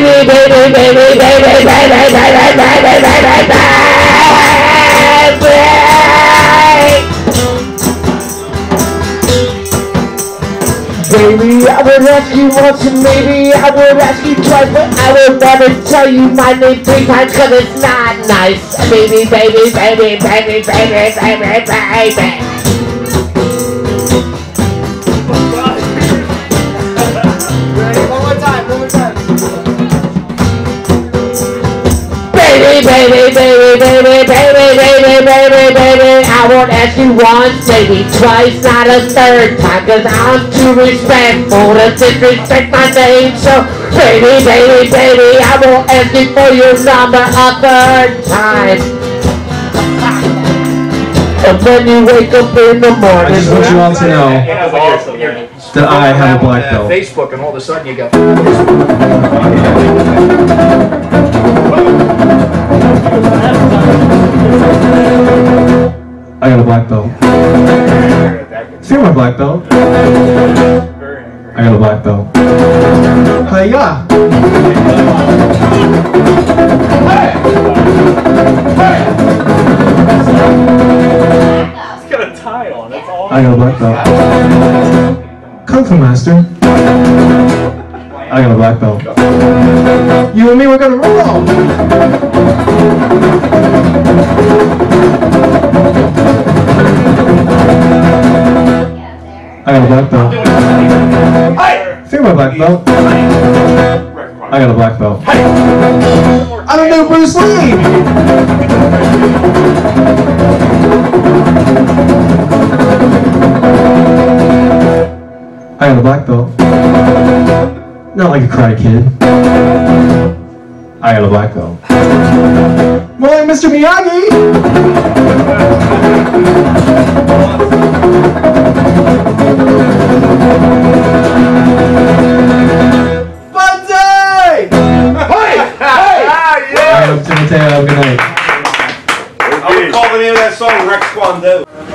baby, baby, baby, baby, baby, baby, baby, baby, baby. Baby, I would ask you once and maybe I would ask you twice, but I would never tell you my name three times cause it's not nice. Baby, baby, baby, baby, baby, baby, baby. Baby, baby, baby, baby, baby, baby, baby, baby. I won't ask you once, maybe twice, not a third time, cause I'm too respectful to disrespect my name. So, baby, baby, baby, I won't ask you for your number a third time. And when you wake up in the morning, I just want you to know that I have a black uh, belt. Facebook, and all of a sudden you go. Black belt. See my black belt? I got a black belt. Hiya! He's got a tie on. That's all. I got a black belt. Kung Fu Master. I got a black belt. You and me, we're gonna roll! Black belt. See my black belt? I got a black belt. I don't know Bruce Lee! I got a black belt. Not like a Karate Kid. I got a black belt. More like Mr. Miyagi! I hope to Mateo, good night. I would call the name of that song Rex Kwon Do.